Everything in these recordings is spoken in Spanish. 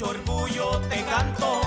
mucho orgullo te canto,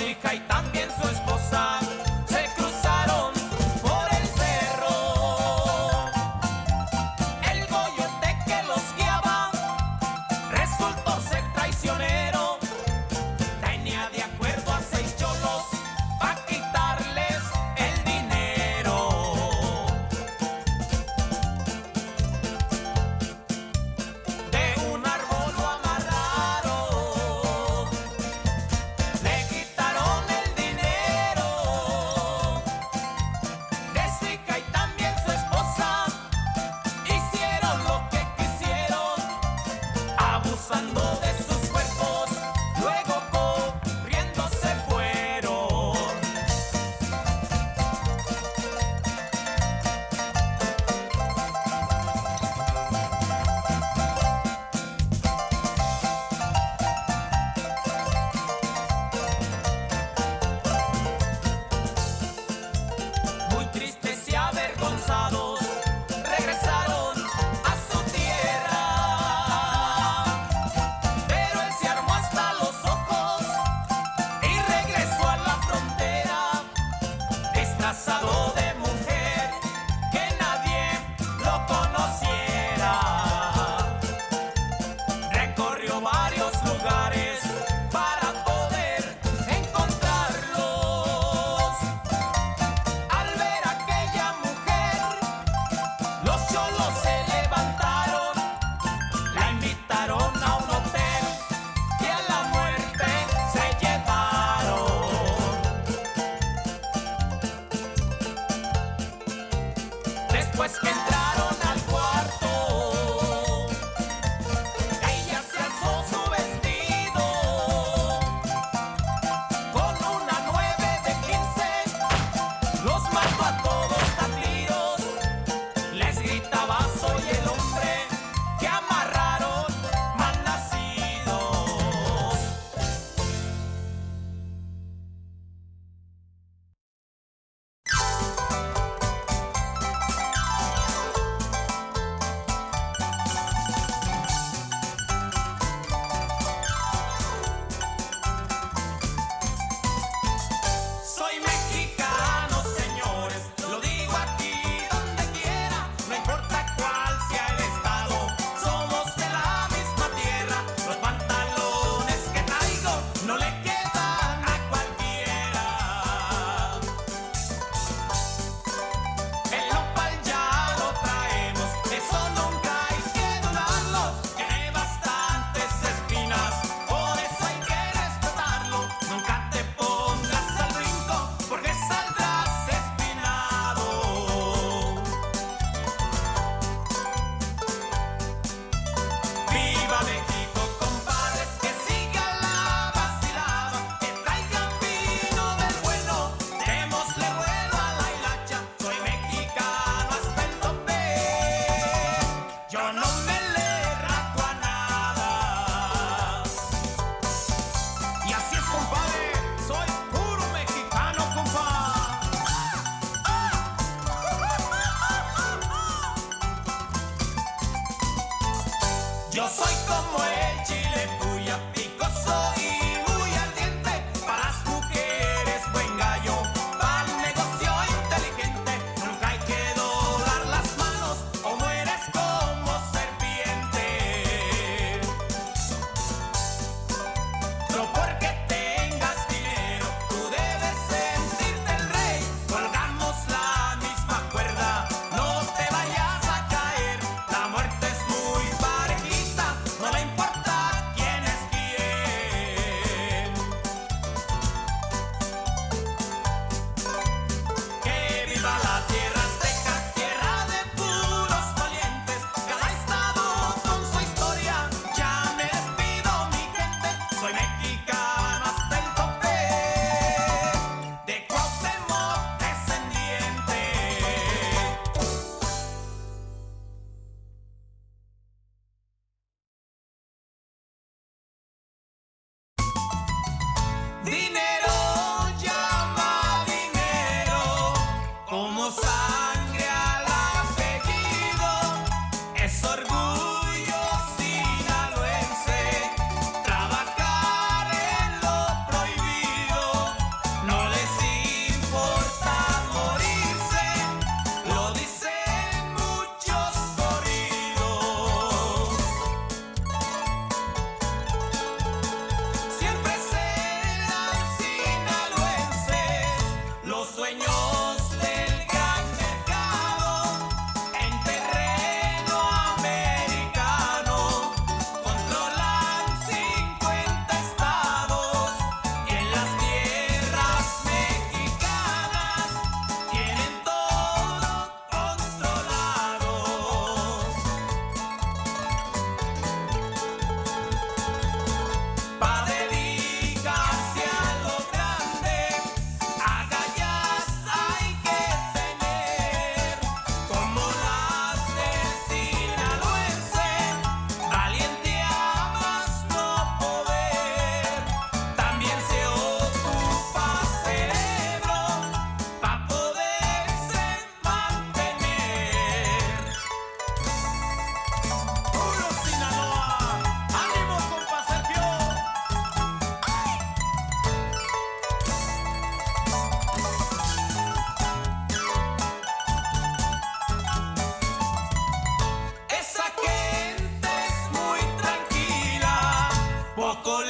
Hija y también su esposa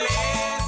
darling.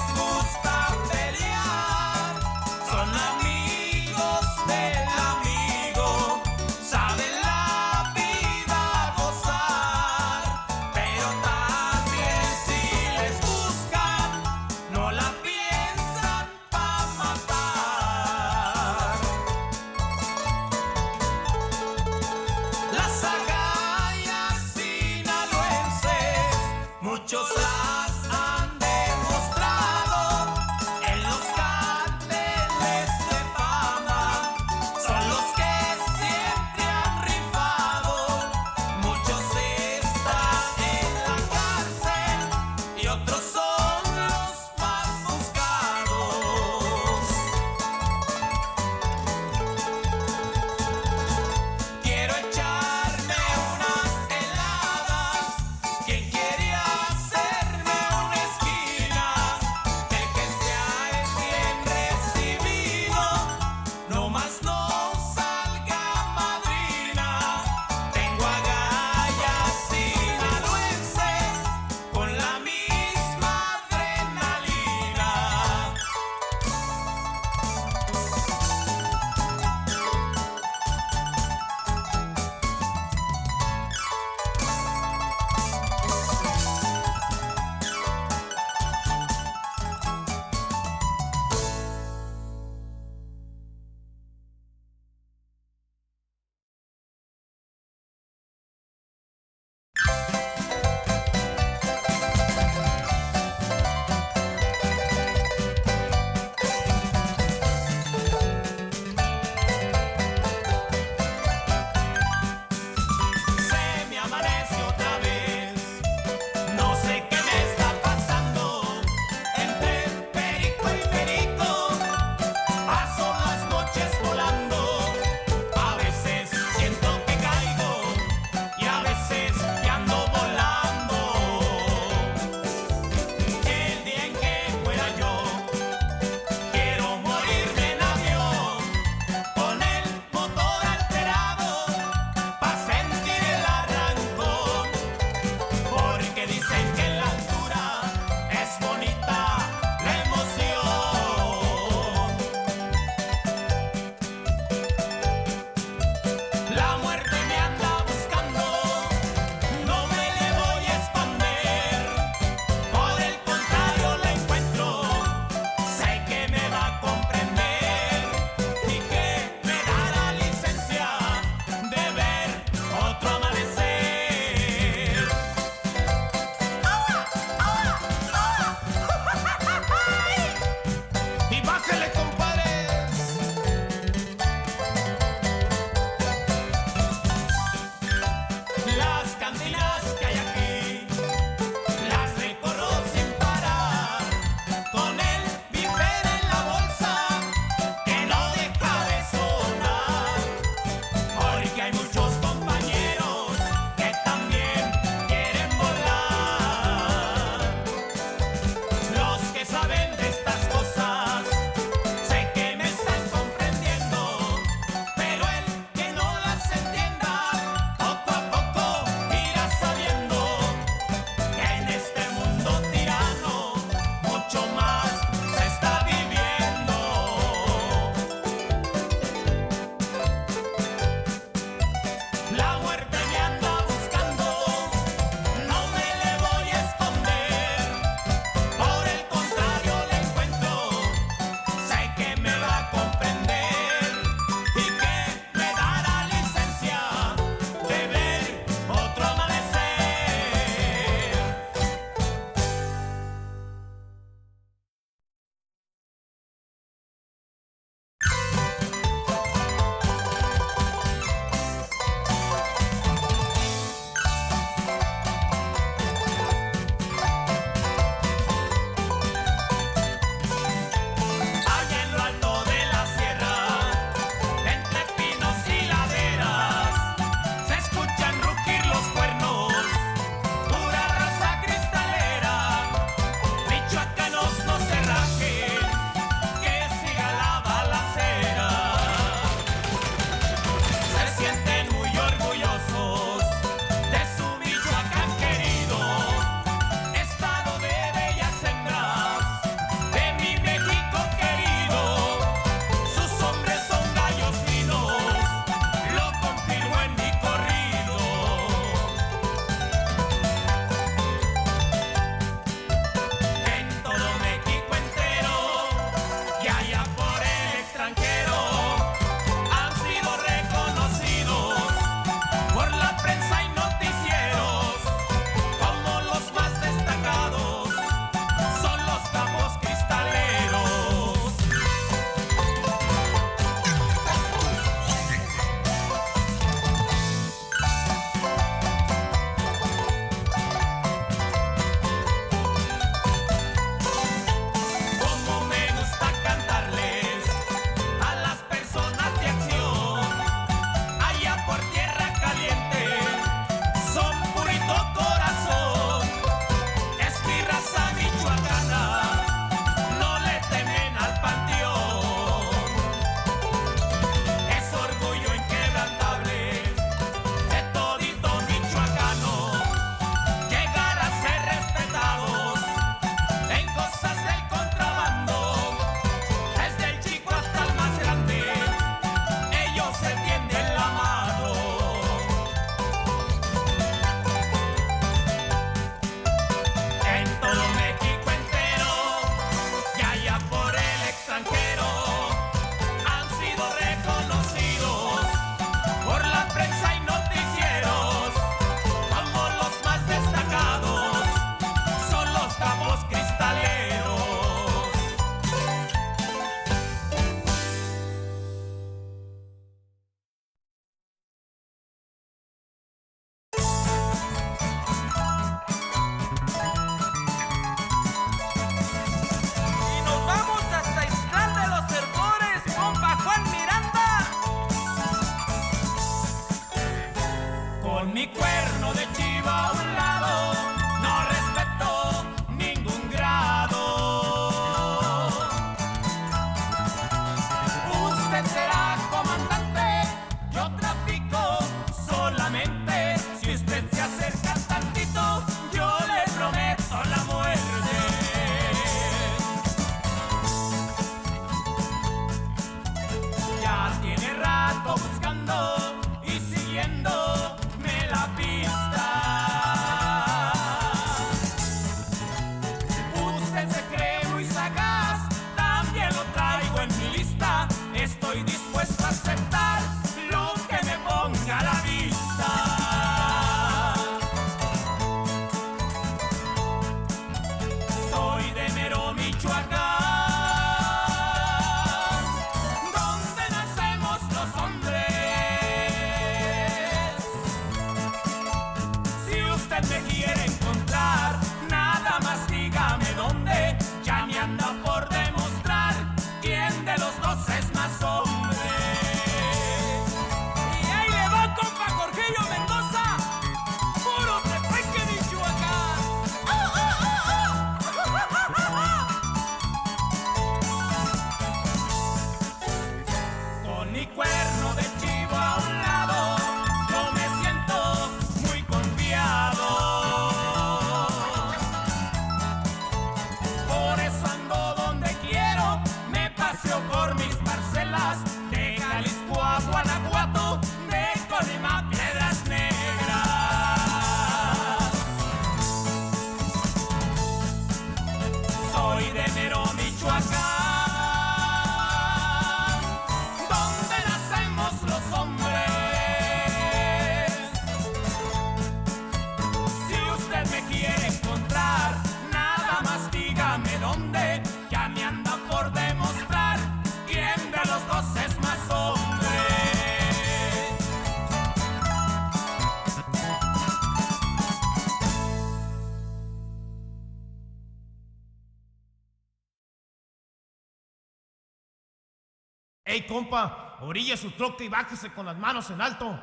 Ey, compa, orille su troque y bájese con las manos en alto.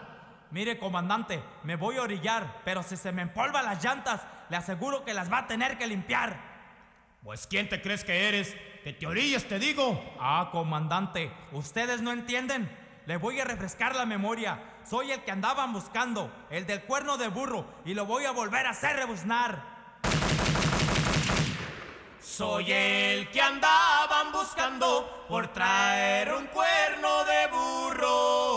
Mire, comandante, me voy a orillar, pero si se me empolvan las llantas, le aseguro que las va a tener que limpiar. Pues, ¿quién te crees que eres? Que te orilles, te digo. Ah, comandante, ¿ustedes no entienden? Le voy a refrescar la memoria. Soy el que andaban buscando, el del cuerno de burro, y lo voy a volver a hacer rebuznar. Soy el que andaban buscando por traer un cuerno de burro.